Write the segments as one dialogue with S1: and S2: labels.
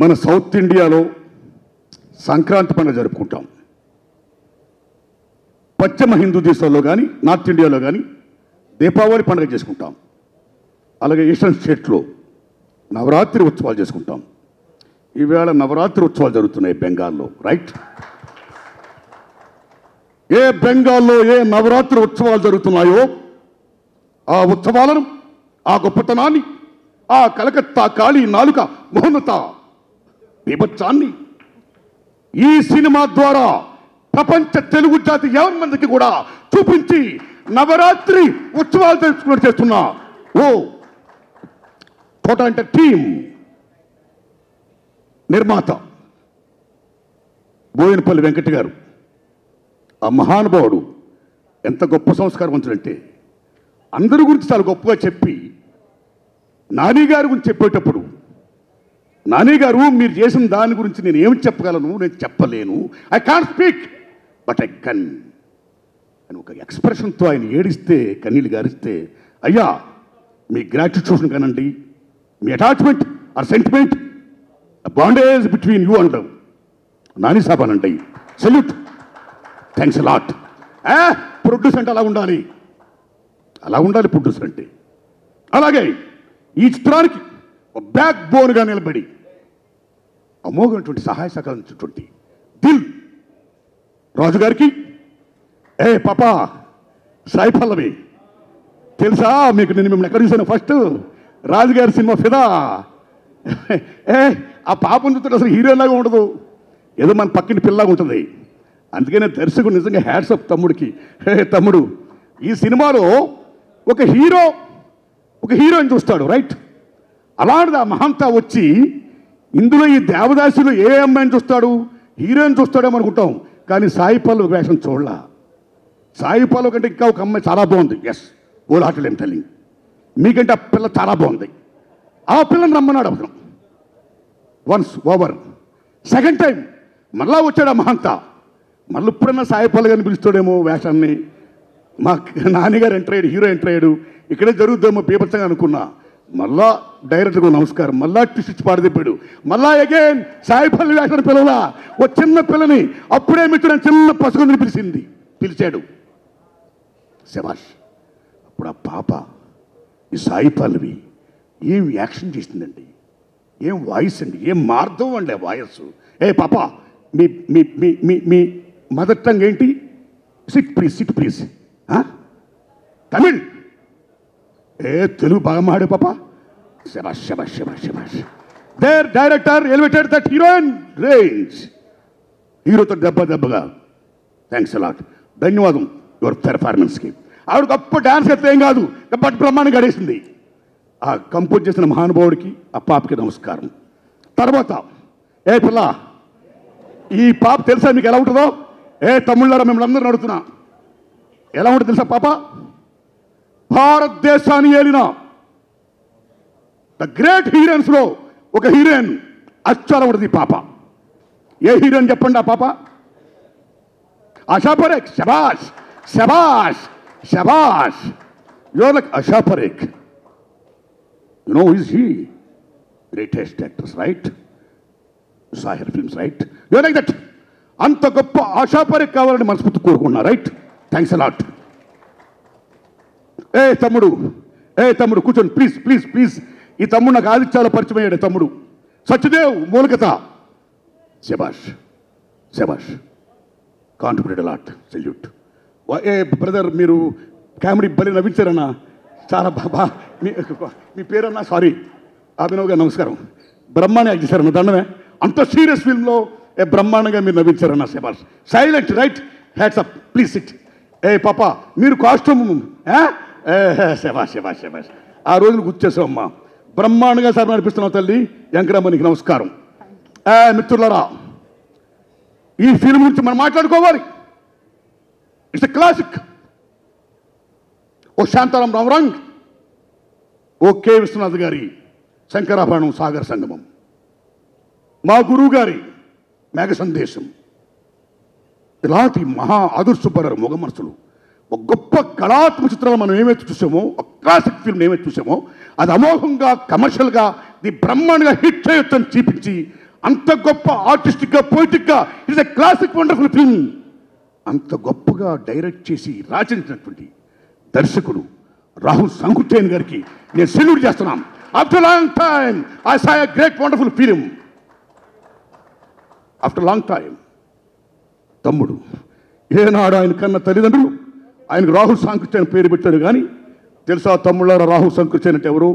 S1: మన సౌత్ ఇండియాలో సంక్రాంతి పండుగ జరుపుకుంటాం. పశ్చిమ హిందూ దేశాల్లో కానీ నార్త్ ఇండియాలో కానీ దీపావళి పండుగ చేసుకుంటాం. అలాగే ఈస్టర్న్ స్టేట్లో నవరాత్రి ఉత్సవాలు చేసుకుంటాం. ఈవేళ నవరాత్రి ఉత్సవాలు జరుగుతున్నాయి బెంగాల్లో రైట్? ఏ బెంగాల్లో ఏ నవరాత్రి ఉత్సవాలు జరుగుతున్నాయో ఆ ఉత్సవాలను ఆ గొప్పతనాన్ని ఆ కలకత్తా కాళీ నాలుక మౌనత బీభత్సాన్ని. ఈ సినిమా ద్వారా ప్రపంచ తెలుగు జాతి ఎవరి మందికి కూడా చూపించి నవరాత్రి ఉత్సవాలు తెలుసుకున్నట్టు చేస్తున్నా ఓ కోట అంటే టీం నిర్మాత బోయినపల్లి వెంకట గారు. ఆ మహానుభావుడు ఎంత గొప్ప సంస్కారవంతుడంటే అందరి గురించి చాలా గొప్పగా చెప్పి నాని గారి గురించి చెప్పేటప్పుడు నాని గారు మీరు చేసిన దాని గురించి నేను ఏమి చెప్పగలను? నేను చెప్పలేను. I can't speak but I can అని ఒక ఎక్స్ప్రెషన్తో ఆయన ఏడిస్తే కన్నీళ్ళు గారిస్తే అయ్యా మీ గ్రాటిట్యూషన్ కానండి. మీ attachment or sentiment bondage between you and Nani saab అనండి సెల్యూట్ థ్యాంక్స్ లాట్ ప్రొడ్యూసర్ అంటే అలా ఉండాలి. అలా ఉండాలి ప్రొడ్యూసర్ అంటే. అలాగే ఈ చిత్రానికి బ్యాక్ బోన్గా నిలబడి అమోఘమైనటువంటి సహాయ సహకరించినటువంటి దిల్ రాజుగారికి ఏ పాపా సాయి పల్లవి తెలుసా మీకు నేను మిమ్మల్ని ఎక్కడ చూశాను? ఫస్ట్ రాజుగారి సినిమా ఫిదా. ఏ ఆ పాపం చూస్తే అసలు హీరోలాగా ఉండదు. ఏదో మన పక్కన పిల్లలాగా ఉంటుంది. అందుకనే దర్శకుడు నిజంగా హ్యాట్స్ అప్ తమ్ముడికి హే తమ్ముడు ఈ సినిమాలో ఒక హీరో ఒక హీరోయిన్ చూస్తాడు రైట్? అలాంటిది ఆ మహంత వచ్చి ఇందులో ఈ దేవదాసులు ఏ అమ్మాయిని చూస్తాడు? హీరోయిన్ చూస్తాడేమో అనుకుంటాం. కానీ సాయి పల్లవి వేషం చూడలా. సాయి పల్లవి కంటే ఇంకా ఒక అమ్మాయి చాలా బాగుంది. ఎస్ ఓలాటలేం తల్లి మీకంటే ఆ పిల్ల చాలా బాగుంది. ఆ పిల్లని రమ్మన్నాడు అవసరం వన్స్ ఓవర్ సెకండ్ టైం మళ్ళా వచ్చాడు ఆ మహంత. మళ్ళీ ఇప్పుడన్నా సాయి పల్లవి అని పిలుస్తాడేమో వేషాన్ని. మా నాన్నగారు ఎంటర్ అయ్యాడు హీరో ఎంటర్ అయ్యాడు. ఇక్కడే జరుగుతుందేమో పీపచ్చంగా అనుకున్నా. మళ్ళా డైరెక్ట్గా నమస్కారం. మళ్ళా ట్విస్ట్ పాడదిప్పాడు మళ్ళా అగైన్ సాయి పల్లి వేసిన పిల్లల ఓ చిన్న పిల్లని అప్పుడే మిత్రుడు చిన్న పసుగుని పిలిచింది. పిలిచాడు. శభాష్ అప్పుడు ఆ పాప ఈ సాయి పల్లవి ఏం యాక్షన్ చేసిందండి? ఏం వాయిస్ అండి? ఏం మార్గం అండి ఆ వాయిస్? ఏ పాప మీ మీ మీ మీ మీ మదర్ టంగ్ ఏంటి? Sit please sit please Tamil! ఏ తెలుగు బాగా మాడు పాప? శబాష్ శబాష్ శబాష్ శబాష్ there director elevated that heroine range హీరోతో దెబ్బ దెబ్బగా. థ్యాంక్స్ అలాట్ ధన్యవాదం యువర్ పెర్ఫార్మెన్స్కి ఆవిడ గొప్ప డాన్స్ అయితే ఏం కాదు బట్ బ్రహ్మాండం గడేసింది. ఆ కంపోజ్ చేసిన మహానుభావుడికి ఆ పాపకి నమస్కారం. తర్వాత ఏ పిల్ల ఈ పాప తెలుసా మీకు ఎలా ఉంటుందో? ఏ తమ్ముళ్ళారా మిమ్మల్ని అందరూ నడుతున్నా ఎలా ఉంటుంది తెలుసా పాప? భారతదేశాన్ని ఏలిన ద గ్రేట్ హీరోయిన్స్లో ఒక హీరోయిన్ అచ్చాల పాప. ఏ హీరోయిన్ చెప్పండి ఆ పాప? ఆశా పరేక్ శబాష్ శబాష్ శబాష్ your like Asha Parekh. You know is he greatest actors right Sahir films right your like that అంత గొప్ప ఆశా పరేక్ కావాలని మనస్ఫూర్తి కోరుకున్నా రైట్ థ్యాంక్స్ అలాట్ ఏ తమ్ముడు ఏ తమ్ముడు కూర్చోండి ప్లీజ్ ప్లీజ్ ప్లీజ్ ఈ తమ్ముడు నాకు ఆదిత్యాల పరిచయం అయ్యాడు తమ్ముడు. సత్యదేవ్ మూలకత శబాష్ శబాష్ కాంట్రిబ్యూటెడ్ అలాట్ సెల్యూట్ ఏ బ్రదర్ మీరు కామెడీ బలి నవ్వించారన్నా. చాలా బాబా మీ మీ పేరన్నా సారీ అభినవ్ గారు నమస్కారం. బ్రహ్మాండ యాక్ట్ చేశారన్న దండమే అంత సీరియస్ ఫిల్మ్లో ఏ బ్రహ్మాండంగా మీరు నవ్వించారన్న శబాష్ silent right hats up please sit ఏ పాప మీరు కాస్ట్యూమ్ శబాష్ శబాష్ ఆ రోజున గుర్చేసామమ్మా బ్రహ్మాండంగా సార్ నడిపిస్తున్నావు తల్లి. వెంకటమ్మనికి నమస్కారం. ఏ మిత్రులరా ఈ ఫిల్మ్ గురించి మనం మాట్లాడుకోవాలి. ఇట్స్ క్లాసిక్ ఓ శాంతారాం రామరంగ్ ఓ కె. విశ్వనాథ్ గారి శంకరాభరణం సాగర సంగమం. మా గురువు గారి మేఘ సందేశం. ఇలాంటి మహా అదృష్టపరరు మొగ మనసులు ఒక గొప్ప కళాత్మక చిత్రాలు మనం ఏమైతే చూసామో ఒక క్లాసిక్ ఫిల్మ్ ఏమైతే చూసామో అది అమోఘంగా కమర్షియల్గా ది బ్రహ్మాండంగా హిట్ చేయొచ్చని చూపించి అంత గొప్ప ఆర్టిస్టిక్గా పొయిటిక్గా it's a classic wonderful film అంత గొప్పగా డైరెక్ట్ చేసి రాచించినటువంటి దర్శకుడు రాహుల్ సంకుర్చేన్ గారికి నేను సెల్యూట్ చేస్తున్నాను after long time I saw a great wonderful film after long time తమ్ముడు ఏనాడు ఆయన కన్న తల్లిదండ్రులు ఆయనకు రాహుల్ సాంకృత్య అని పేరు పెట్టాడు కానీ తెలుసా తమ్ముళ్ళారా రాహుల్ సాంకృత్య అంటే ఎవరు?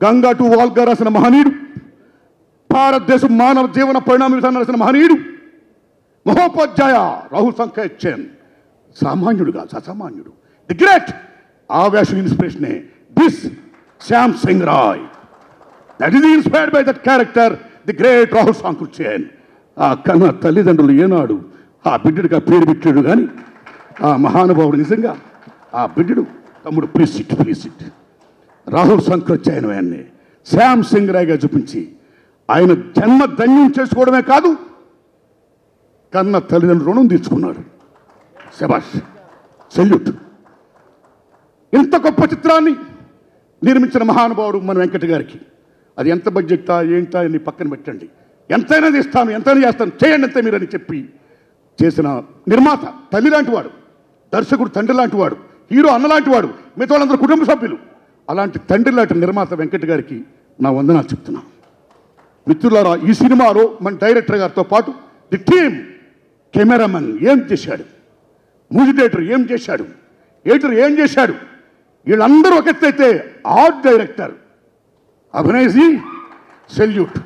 S1: గంగా టు వాల్గా రాసిన మహనీయుడు భారతదేశం మానవ జీవన పరిణామ విధానం రాసిన మహనీయుడు మహోపాధ్యాయ రాహుల్ సంకర్చన్ సామాన్యుడు కాదు అసామాన్యుడు. ది గ్రేట్ ఆవేశం ఇన్స్పిరేషనే this Shyam Singh Roy. That is inspired by that character the great Rahul Sankrityayan ఆ కన్న తల్లిదండ్రులు ఏనాడు ఆ బిడ్డడికి ఆ పేరు పెట్టాడు కానీ ఆ మహానుభావుడు నిజంగా ఆ బిడ్డడు. తమ్ముడు please sit please sit Rahul Sankrityayan ఆయన్ని శ్యామ్ సింగ్ రాయ్గా చూపించి ఆయన జన్మ ధన్యం చేసుకోవడమే కాదు కన్న తల్లిదండ్రులు రుణం తీర్చుకున్నాడు శబాష్ సెల్యూట్. ఇంత గొప్ప చిత్రాన్ని నిర్మించిన మహానుభావుడు మన వెంకట గారికి. అది ఎంత బడ్జెట్టా ఏంటా అని పక్కన పెట్టండి. ఎంతైనా తీస్తాను ఎంతైనా చేస్తాను చేయండి అంతే మీరని చెప్పి చేసిన నిర్మాత తల్లి లాంటి వాడు. దర్శకుడు తండ్రి లాంటి వాడు హీరో అన్న లాంటి వాడు మిగతా వాళ్ళందరూ కుటుంబ సభ్యులు. అలాంటి తండ్రి లాంటి నిర్మాత వెంకట గారికి నా వందనాలు చెప్తున్నాను. మిత్రులారా ఈ సినిమాలో మన డైరెక్టర్ గారితో పాటు ది టీమ్ కెమెరామెన్ ఏం చేశాడు? మ్యూజిక్ డైరెక్టర్ ఏం చేశాడు? ఎడిటర్ ఏం చేశాడు? వీళ్ళందరూ ఒక ఎత్తైతే ఆర్ట్ డైరెక్టర్. అభినయజీ సెల్యూట్.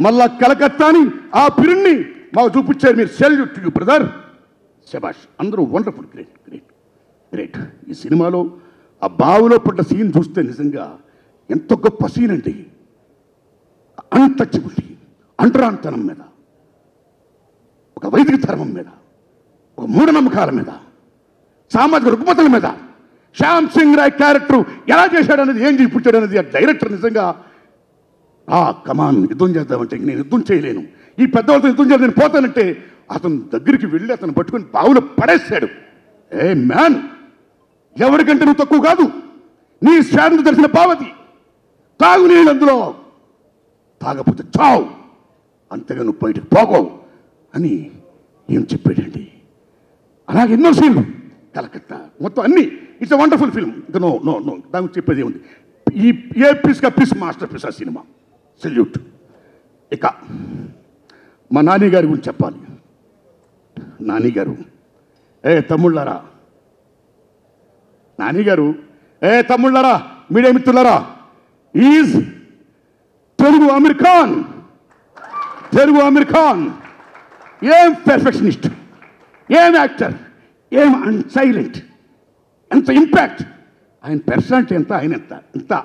S1: మళ్ళా కలకత్తాని ఆ పిరుణ్ణి మాకు చూపించారు మీరు సెల్యూట్ యూ బ్రదర్. శబాష్ అందరూ వండర్ఫుల్ గ్రేట్ గ్రేట్ గ్రేట్. ఈ సినిమాలో ఆ బావిలో పడ్డ సీన్ చూస్తే నిజంగా ఎంత గొప్ప సీన్ అండి. అన్టచబిలిటీ అంటరాంతనం మీద ఒక వైదిక ధర్మం మీద ఒక మూఢనమ్మకాల మీద సామాజిక రుగ్మతల మీద శ్యామ్ సింగ్ రాయ్ క్యారెక్టర్ ఎలా చేశాడు అనేది ఏం చూపించాడు అనేది ఆ డైరెక్టర్ నిజంగా ఆ కమాన్ యుద్ధం చేద్దామంటే నేను యుద్ధం చేయలేను. ఈ పెద్దవాళ్ళతో యుద్ధం చేయాలి నేను పోతానంటే అతను దగ్గరికి వెళ్ళి అతను పట్టుకొని బావులు పడేశాడు. ఏ మ్యాన్ ఎవరికంటే నువ్వు తక్కువ కాదు నీ శాంతి తెలిసిన పావతి తాగు నీళ్ళు అందులో. తాగపోతే చావు. అంతగా నువ్వు బయటకు పోకోవు అని ఏం చెప్పాడండి. అలాగే ఎన్నో సీన్లు. కలకత్తా. మొత్తం అన్ని. ఇట్స్ వండర్ఫుల్ ఫిల్మ్ ఇంకా నో నో నో దాని చెప్పేది ఏముంది? ఈ ఏ పీస్గా పీస్ మాస్టర్ పీస్ ఆ సినిమా. సెల్యూట్ ఇక మా నాని గారి గురించి చెప్పాలి. నానిగారు. ఏ తమ్ముళ్ళారా? నానిగారు ఏ తమ్ముళ్ళారా? మీడియా మిత్రులరా ఈజ్ తెలుగు అమీర్ ఖాన్. తెలుగు అమీర్ ఖాన్. ఏం పెర్ఫెక్షనిస్ట్ ఏం యాక్టర్ ఏం అన్సైలెంట్ ఎంత ఇంపాక్ట్ ఆయన పర్సనాలిటీ ఎంత ఆయన ఎంత ఎంత.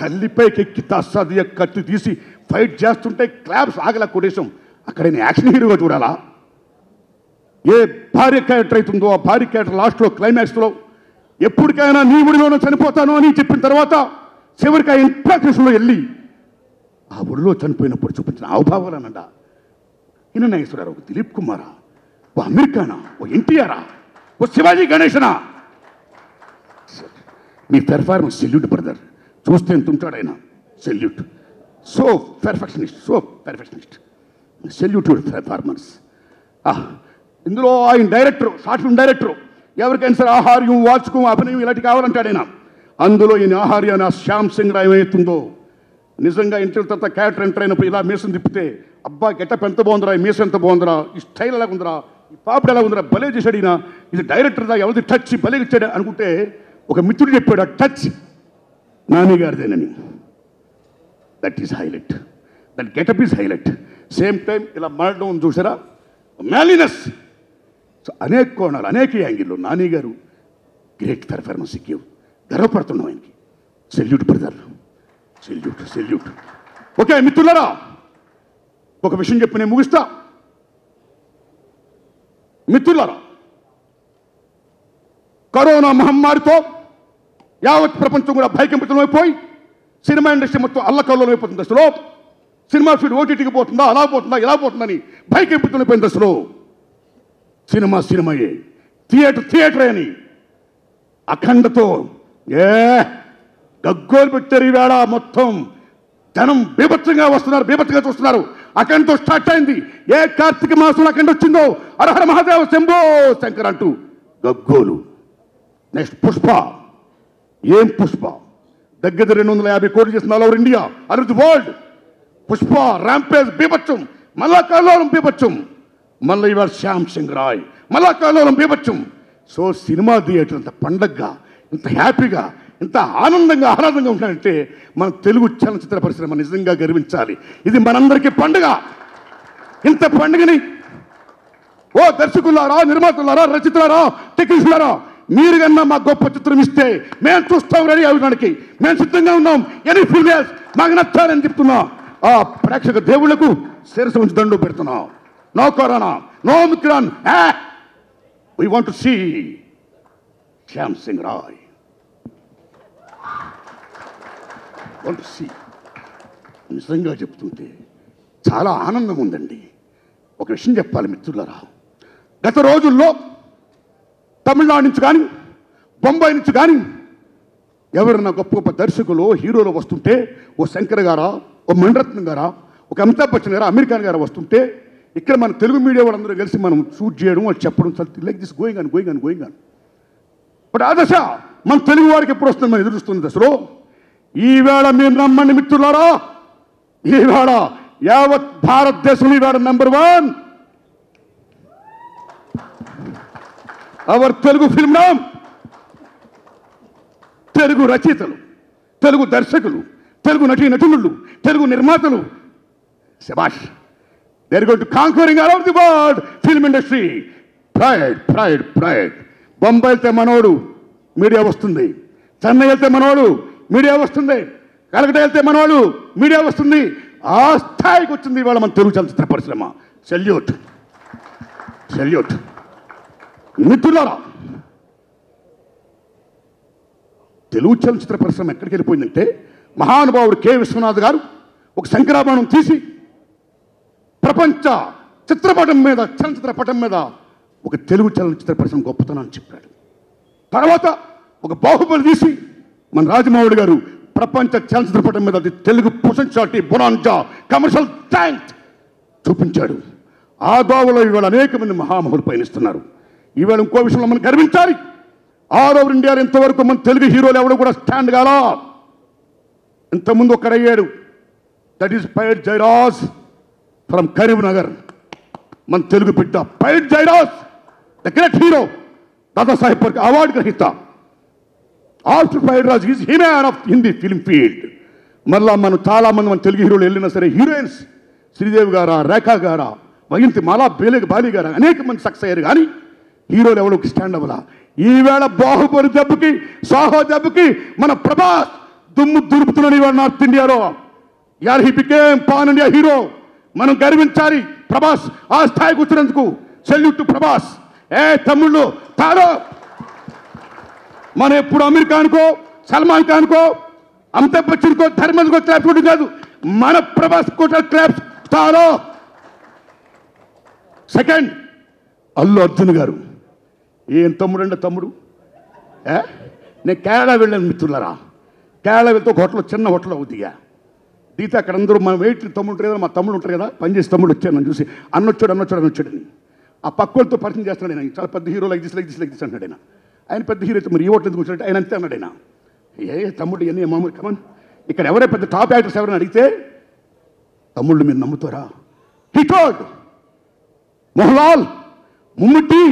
S1: తల్లిపైకి ఎక్కి తస్సదియ కత్తి తీసి ఫైట్ చేస్తుంటే క్లాబ్స్ ఆగల కొడేశం. అక్కడ నేను యాక్షన్ హీరోగా చూడాలా? ఏ భార్య క్యారెక్టర్ అవుతుందో ఆ భార్య క్యారెక్టర్ లాస్ట్లో క్లైమాక్స్లో ఎప్పటికైనా నీ ఊడిలోనూ చనిపోతాను అని చెప్పిన తర్వాత చివరికి ఆ ఇంపాక్ట్స్లో వెళ్ళి ఆ ఊళ్ళో చనిపోయినప్పుడు చూపించిన హావభావాలనంట ఈయన నాగేశ్వరరావు ఒక దిలీప్ కుమారా ఓ అమెరికానా ఓ ఎన్టీఆరా ఓ శివాజీ గణేశనా. మీ పెర్ఫార్మెన్స్ సెల్యూట్ బ్రదర్. చూస్తే ఎంత ఉంటాడు ఆయన. Salute. So perfectionist so perfectionist. Salute performance. ఇందులో ఆయన డైరెక్టర్ షార్ట్ ఫిల్మ్ డైరెక్టర్. ఎవరికైనా సరే ఆహార్యం వాచుకం అభినయం ఇలాంటి కావాలంటాడు ఆయన. అందులో ఈయన ఆహార్యాన్ని ఆ శ్యామ్ సింగ్ రాయ్ ఏమవుతుందో? నిజంగా ఇంటర్ తర్వాత క్యారెక్టర్ ఎంటర్ అయినప్పుడు ఇలా మీసం తిప్పితే అబ్బా గెటప్ ఎంత బాగుందిరా ఈ మీసం ఎంత బాగుందిరా ఈ స్టైల్ ఎలా ఉందిరా ఈ పాపడు ఎలా ఉందిరా భలే చేశాడు ఈయన. ఇది డైరెక్టర్దా ఎవరిది టచ్ భలే ఇచ్చాడు అనుకుంటే ఒక మిత్రుడు చెప్పాడు ఆ touch నాన్నగారిదేనని. That is highlight that getup is highlight same time ఇలా మారడం చూసారా? మ్యాలీనెస్ సో అనేక కోణాలు అనేక యాంగిల్లో నాని గారు గ్రేట్ పెర్ఫార్మెన్స్ ఇచ్చావు గర్వపడుతున్నాం ఆయనకి. Salute brother. Salute salute. Okay మిత్రులరా ఒక విషయం చెప్పి నేను ముగిస్తా. మిత్రులరా కరోనా మహమ్మారితో యావత్ ప్రపంచం కూడా భయకంపితమైపోయి సినిమా ఇండస్ట్రీ మొత్తం అల్లకల్లోలం అయిపోతుంది దశలో. సినిమా ఫీడ్ ఓటీటీకి పోతుందా అలా పోతుందా ఇలా పోతుందని భయకంపితమైపోయిన దశలో. సినిమా సినిమాయే. థియేటర్ థియేటర్ అని. అఖండతో. ఏ గగ్గోలు పెట్టారు ఈవేళ మొత్తం. జనం బీభత్సంగా వస్తున్నారు బీభత్సంగా చూస్తున్నారు. అఖండతో స్టార్ట్ అయింది. ఏ కార్తీక మాసంలో అఖండ వచ్చిందో? అరహర మహాదేవ శంభో శంకర్ అంటూ గగ్గోలు. నెక్స్ట్ పుష్ప. ఏం పుష్ప? దగ్గర రెండు వందల యాభై కోట్లు చేసిన ఆల్ ఓవర్ ఇండియా. అరుద్ వరల్డ్. పుష్ప ర్యాంపేజ్ బీభత్సం. మళ్ళా కల్లోలం బీభత్సం. మళ్ళీ ఇవాళ శ్యామ్ సింగ్ రాయ్. మళ్ళా కాలంలో బీభత్సం. సో సినిమా థియేటర్ ఇంత పండగగా ఇంత హ్యాపీగా ఇంత ఆనందంగా ఆహ్లాదంగా ఉంటాడంటే మన తెలుగు చలనచిత్ర పరిశ్రమ నిజంగా గర్వించాలి. ఇది మనందరికీ పండుగ. ఇంత పండుగని ఓ దర్శకులారా నిర్మాతలారా రచితులారా టెక్నీషియన్లారా మీరు కన్నా మా గొప్ప చిత్రం ఇస్తే మేము చూస్తాం రెడీ అవ్వడానికి. మేము సిద్ధంగా ఉన్నాం. ఎనీ ఫిల్మేస్ మాకు నచ్చాలని చెప్తున్నాం. ఆ ప్రేక్షక దేవుళ్ళకు శిరసు ఉంచి దండు పెడుతున్నాం. No corona no omicron we want see Shyam Singh Roy want see నిజంగా చెప్తుంటే చాలా ఆనందం ఉందండి. ఒక విషయం చెప్పాలి మిత్రులారా. గత రోజుల్లో తమిళనాడు నుంచి కానీ బొంబాయి నుంచి కానీ ఎవరైనా గొప్ప గొప్ప దర్శకులు హీరోలు వస్తుంటే ఓ శంకర్ గారా ఓ మణిరత్నం గారా ఒక అమితాబ్ బచ్చన్ గారా అమెరికాన్ గారా వస్తుంటే ఇక్కడ మన తెలుగు మీడియా వాళ్ళందరూ కలిసి మనం షూట్ చేయడం వాళ్ళు చెప్పడం లైక్ దిస్ గోయింగ్ అని గోయింగ్ అని గోయింగ్ అని బట్ ఆ దశ మన తెలుగు వారికి ఎప్పుడు వస్తుంది? మనం ఎదురుస్తుంది దశలో. ఈవేళ మీరు నమ్మండి మిత్రులారా ఈవేళ యావత్ భారతదేశం ఈవేళ number one our Telugu film నామ్ తెలుగు రచయితలు తెలుగు దర్శకులు తెలుగు నటీ నటులు తెలుగు నిర్మాతలు. శబాష్ there going to conquering all the world film industry pride pride pride Bombay వెళ్తే మనోడు మీడియా వస్తుంది. చెన్నై వెళ్తే మనోడు మీడియా వస్తుంది. కలకట వెళ్తే మనోడు మీడియా వస్తుంది. ఆ స్థాయికి వచ్చింది ఇవాళ మన తెలుగు చలచిత్ర పరిశ్రమ. సెల్యూట్ సెల్యూట్ మిత్రులారా తెలుగు చలచిత్ర పరిశ్రమ ఎక్కడికి వెళ్ళిపోయిందంటే మహానుభావుడు కె విశ్వనాథ్ గారు ఒక శంకరాభరణం తీసి ప్రపంచ చిత్రపటం మీద చలనచిత్ర పటం మీద ఒక తెలుగు చలనచిత్ర పరిశ్రమ గొప్పతనాన్ని చెప్పాడు. తర్వాత ఒక బాహుబలి తీసి మన రాజమౌళి గారు ప్రపంచ చలనచిత్ర పటం మీద అది Telugu potentiality bonanza commercial tank చూపించాడు. ఆ దోవలో ఇవాళ అనేక మంది మహామహులు పయనిస్తున్నారు. ఇవాళ ఇంకో విషయంలో మనం గర్వించాలి. ఆల్ ఓవర్ ఇండియా ఇంతవరకు మన తెలుగు హీరోలు ఎవరు కూడా స్టాండ్ కాలా. ఇంతకుముందు ఒక్కడయ్యాడు that is Paidi Jairaj. From Karimnagar మన తెలుగు బిడ్డ Paidi Jairaj the great hero Dadasaheb Phalke award గ్రహీత. After Paidi Raj is he of Hindi film field. మళ్ళా మనం చాలామంది మన తెలుగు హీరోలు వెళ్ళినా సరే హీరోయిన్స్ శ్రీదేవి గారా రేఖ గారా వయంతి మాలా బేలే బాలి గారా అనేక మంది సక్సెస్ అయ్యారు కానీ హీరోలు ఎవరు స్టాండ్ అవ్వాలా. ఈవేళ బాహుబలి దెబ్బకి సాహో దెబ్బకి మన ప్రభాస్ దుమ్ము దురుపుతున్నాడు ఇవాళ నార్త్ ఇండియాలో. యార్ he became pan India hero. మనం గర్వించాలి. ప్రభాస్ ఆ స్థాయికి వచ్చినందుకు సెల్యూట్ ప్రభాస్. ఏ తమ్ముళ్ళు తారో! మనం ఎప్పుడు అమీర్ ఖాన్కో సల్మాన్ ఖాన్కో అమితాబ్ బచ్చన్కో ధర్మేంద్రకో క్లాప్స్ కొట్టడం కాదు. మన ప్రభాస్ కూడా క్లాప్స్ తారో! సెకండ్ అల్లు అర్జున్ గారు. ఏం తమ్ముడు అంటే తమ్ముడు? ఏ? నేను కేరళ వెళ్ళాను మిత్రులరా. కేరళ వెళ్తే ఒక హోటల్ చిన్న హోటల్ అవుతుందిగా దీత అక్కడ అందరూ మన వెయిట్ తమ్ముడు ఉంటారు కదా మా తమ్ముడు ఉంటారు కదా పనిచేసి తమ్ముడు వచ్చాను నన్ను చూసి. అన్నొచ్చాడు అన్నొచ్చాడు అన్నొచ్చాడని ఆ పక్కలతో పరిచయం చేస్తున్నాడు ఆయన. చాలా పెద్ద hero like this like this like this అన్నాడు ఆయన. ఆయన పెద్ద హీరో అయితే మరి ఈ ఓట్లు ఎందుకు వచ్చాడు ఆయన అంతే అన్నాడు ఆయన. ఏ తమ్ముడు ఇవన్నీ మామూలు? కమన్ ఇక్కడ ఎవరే పెద్ద టాప్ యాక్టర్స్ ఎవరైనా అడిగితే తమ్ముళ్ళు మీరు నమ్ముతారా? హిటోడ్ మోహన్లాల్ ముమ్మిటి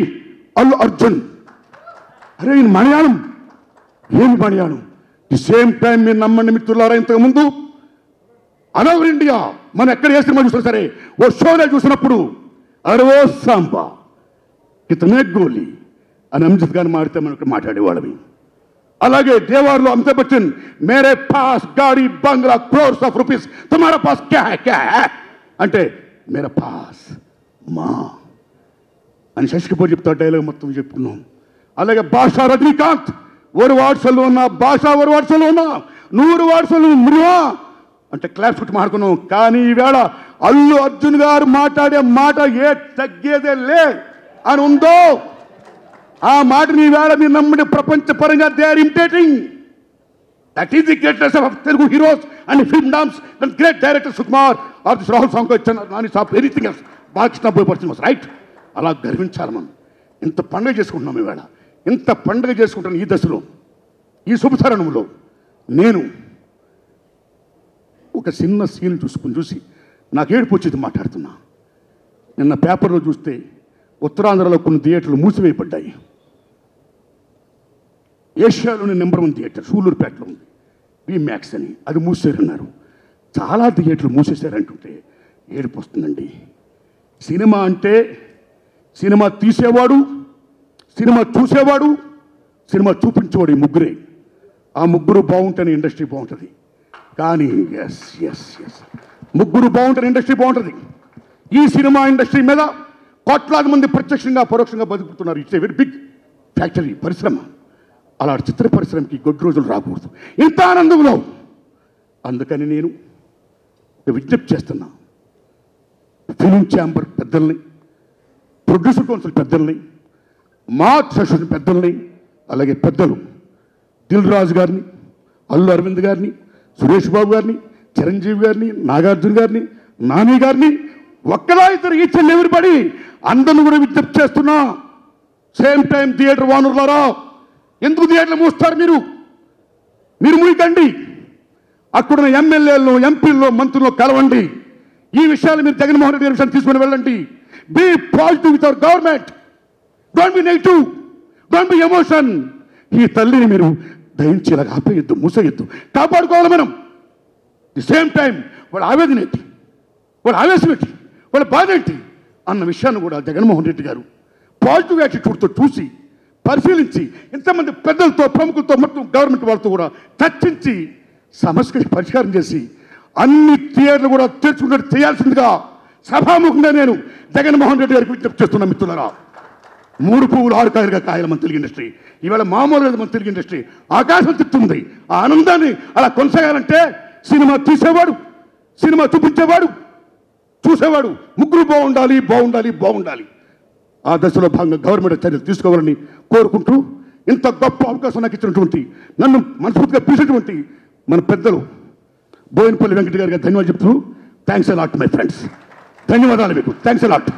S1: అల్లు అర్జున్ అరే మలయాళం ఏమి మలయాళం ది సేమ్ టైం మీరు నమ్మండి మిత్రులారా ముందు. ముందు ఇండియా మనం ఎక్కడ ఏ సినిమా చూసినా సరే ఓ షోలో చూసినప్పుడు అరవో సాంబా ఇతనే గోలి. అని అంజిత్ గారిని మాడితే మనం ఇక్కడ మాట్లాడేవాళ్ళమి. అలాగే దేవార్లో అమితాబ్ బచ్చన్ మేరే పాస్ గాడి బంగ్లా క్రోర్స్ ఆఫ్ రూపీస్ తుమారా పాస్ క్యా క్యా అంటే మేరా పాస్ మా. అని శశికపూర్ చెప్తా డైలాగ్ మొత్తం చెప్పుకున్నాం. అలాగే భాషా రజనీకాంత్ ఒక వాట్సల్లో ఉన్నా భాష ఒక వాట్సల్లో ఉన్నా నూరు వాట్సలు మృహ అంటే క్లాస్ ఫుట్ మాడుకున్నాం. కానీ ఈవేళ అల్లు అర్జున్ గారు మాట్లాడే మాట ఏ తగ్గేదే లే అని ఉందో ఆ మాటని ఈవేళ మీరు నమ్మడి ప్రపంచపరంగా they are imitating that is the greatest of Telugu heroes and film dams and great director Sukumar are this Rahul song Nani సాఫ్ ఎనీథింగ్ ఎల్స్ బాలకృష్ణ పోయి పర్సన్ రైట్ అలా గర్వించాలి మనం. ఇంత పండుగ చేసుకుంటున్నాం ఈవేళ. ఇంత పండుగ చేసుకుంటాను ఈ దశలో. ఈ శుభతరుణంలో నేను ఒక చిన్న సీన్ చూసుకుని చూసి నాకు ఏడుపు వచ్చేది మాట్లాడుతున్నా. నిన్న పేపర్లో చూస్తే ఉత్తరాంధ్రలో కొన్ని థియేటర్లు మూసివేయబడ్డాయి. ఏషియాలోని నెంబర్ వన్ థియేటర్ సూళ్ళూరుపేటలో ఉంది. మ్యాక్స్ అని అది మూసేరన్నారు. చాలా థియేటర్లు మూసేశారంటుంటే ఏడుపు వస్తుందండి. సినిమా అంటే సినిమా తీసేవాడు సినిమా చూసేవాడు సినిమా చూపించేవాడు ఈ ముగ్గురే. ఆ ముగ్గురు బాగుంటేనే ఇండస్ట్రీ బాగుంటుంది. కానీ ఎస్ ఎస్ ఎస్ ముగ్గురు బాగుంటేనే ఇండస్ట్రీ బాగుంటుంది. ఈ సినిమా ఇండస్ట్రీ మీద కోట్లాది మంది ప్రత్యక్షంగా పరోక్షంగా బతుకుతున్నారు. It's a very big factory పరిశ్రమ. అలా చిత్ర పరిశ్రమకి గొడ్డు రోజులు రాకూడదు. ఇంత ఆనందంలో. అందుకని నేను విజ్ఞప్తి చేస్తున్నా. ఫిలిం ఛాంబర్ పెద్దల్ని ప్రొడ్యూసర్ కౌన్సిల్ పెద్దల్ని మా అసోసియేషన్ పెద్దల్ని అలాగే పెద్దలు దిల్ రాజు గారిని అల్లు అరవింద్ గారిని సురేష్ బాబు గారిని చిరంజీవి గారిని నాగార్జున గారిని నాని గారిని ఒక్కలా ఇద్దరు ఈచ్ ఎవరిపడి ఎవరిబడి అందరిని కూడా విజ్ఞప్తి చేస్తున్నా. సేమ్ టైం థియేటర్ వానరులారా ఎందుకు థియేటర్లు మూస్తారు మీరు? మీరు మూయకండి అక్కడున్న ఎమ్మెల్యేలను ఎంపీల్లో మంత్రుల్లో కలవండి. ఈ విషయాలు మీరు జగన్మోహన్ రెడ్డి గారి విషయాన్ని తీసుకుని వెళ్ళండి. Be positive with our government don't be negative don't be emotion ఈ తల్లిని మీరు దయించి ఇలాగ ఆపేయద్దు మూసేయద్దు. కాపాడుకోవాలి మనం. ది సేమ్ టైం వాళ్ళ ఆవేదన ఏంటి? వాళ్ళ ఆవేశం ఏంటి? వాళ్ళ బాధ ఏంటి? అన్న విషయాన్ని కూడా జగన్మోహన్ రెడ్డి గారు పాజిటివ్ యాటిట్యూడ్తో చూసి పరిశీలించి ఇంతమంది పెద్దలతో ప్రముఖులతో మొత్తం గవర్నమెంట్ వాళ్ళతో కూడా చర్చించి సమస్యకి పరిష్కారం చేసి అన్ని థియేటర్లు కూడా తెరుచుకున్నట్టు చేయాల్సిందిగా సభాముఖంగా నేను జగన్మోహన్ రెడ్డి గారికి విజ్ఞప్తి చేస్తున్నా మిత్రులరా. మూడు పువ్వులు ఆరు కాయలుగా కాయల మన తెలుగు ఇండస్ట్రీ. ఇవాళ మామూలుగా మన తెలుగు ఇండస్ట్రీ. ఆకాశం తిట్టుంది ఆ ఆనందాన్ని అలా కొనసాగాలంటే సినిమా తీసేవాడు సినిమా చూపించేవాడు చూసేవాడు. ముగ్గురు బాగుండాలి బాగుండాలి బాగుండాలి. ఆ దశలో భాగంగా గవర్నమెంట్ చర్యలు తీసుకోవాలని కోరుకుంటూ ఇంత గొప్ప అవకాశం నాకు ఇచ్చినటువంటి నన్ను మనస్ఫూర్తిగా పిలిచినటువంటి మన పెద్దలు బోయినపల్లి వెంకట గారికి ధన్యవాదాలు చెప్తూ థ్యాంక్స్ అలాట్ మై ఫ్రెండ్స్ ధన్యవాదాలు మీకు. Thanks a lot